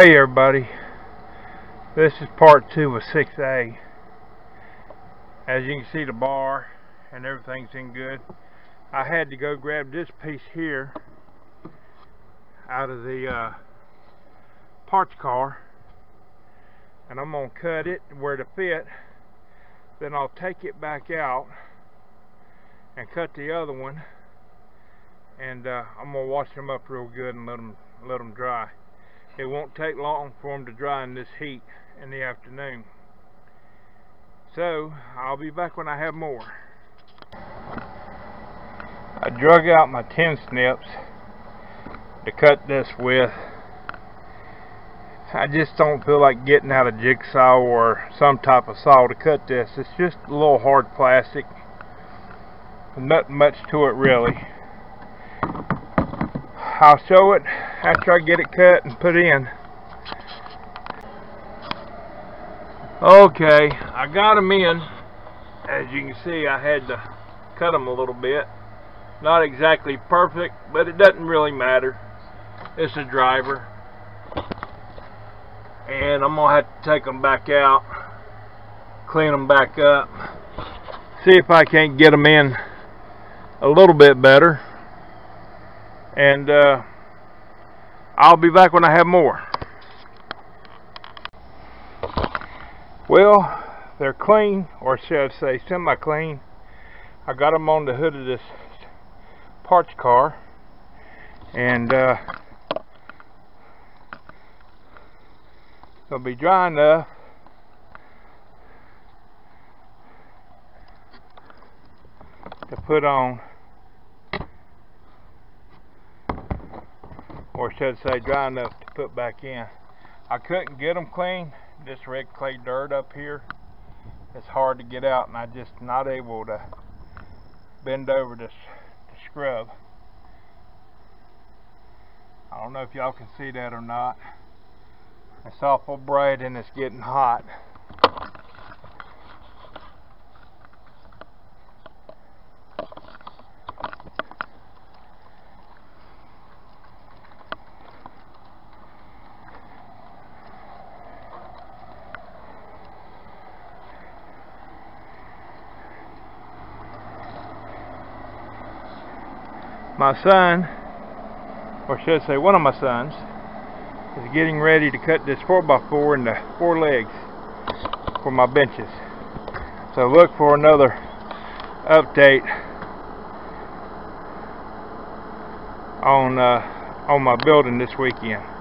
Hey everybody, this is part 2 of 6A. As you can see the bar and everything's in good. I had to go grab this piece here out of the uh, parts car and I'm going to cut it where to fit then I'll take it back out and cut the other one and uh, I'm going to wash them up real good and let them, let them dry it won't take long for them to dry in this heat in the afternoon. So, I'll be back when I have more. I drug out my tin snips to cut this with. I just don't feel like getting out a jigsaw or some type of saw to cut this. It's just a little hard plastic. Not much to it really. I'll show it after I get it cut and put in. Okay, I got them in. As you can see, I had to cut them a little bit. Not exactly perfect, but it doesn't really matter. It's a driver. And I'm going to have to take them back out, clean them back up, see if I can't get them in a little bit better and uh, I'll be back when I have more. Well, they're clean, or should I say semi-clean. I got them on the hood of this parts car, and uh, they'll be dry enough to put on or should say dry enough to put back in. I couldn't get them clean. This red clay dirt up here, it's hard to get out and I just not able to bend over to, to scrub. I don't know if y'all can see that or not. It's awful bright and it's getting hot. My son, or should I say one of my sons, is getting ready to cut this 4x4 into four legs for my benches. So look for another update on uh, on my building this weekend.